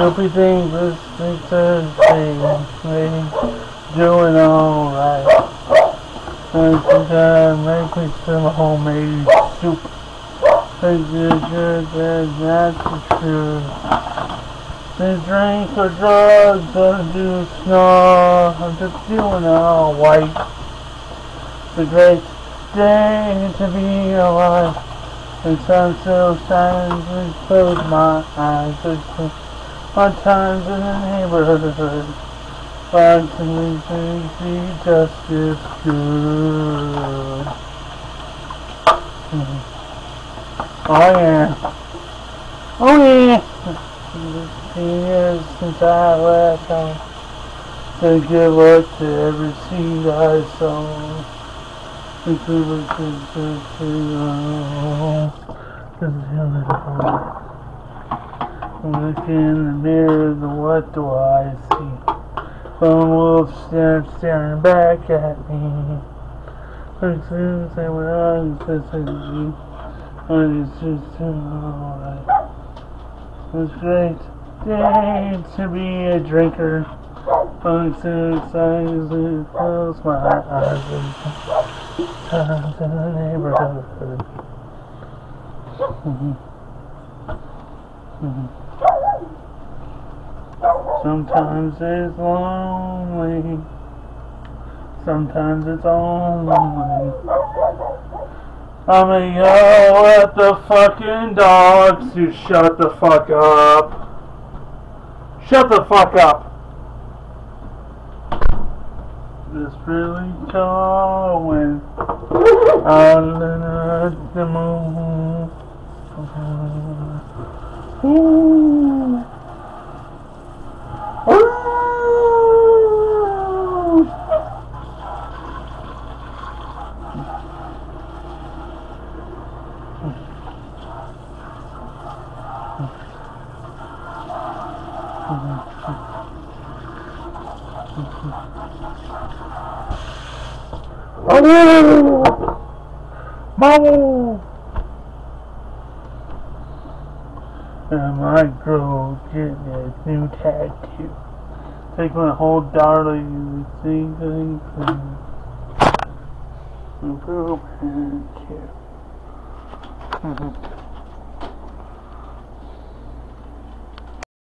Goopy things this thing says they doing alright. And sometimes make me some homemade soup. Good, that's the truth. They drink or drugs or do snore. I'm just doing alright. a great day to be alive. And sun still and close my eyes. It's my times in the neighborhood. To me, see just as good. Mhm. Oh yeah. Oh yeah. Fifteen years since I left home. Say good luck to every seed I sow. And to the kids that they own. This is hell of a home. Look in the mirror, the what do I see? Lone wolf staring, staring back at me. Soon as I it's just alright. It's great day to be a drinker. I'm so excited close my eyes and times in the neighborhood. Sometimes it's lonely. Sometimes it's lonely. I'ma yell at the fucking dogs to shut the fuck up. Shut the fuck up. It's really going under the moon. Vamos! Ooh. Oh! Mom! I might get a new tattoo. Take my whole darling and see things and improve and care.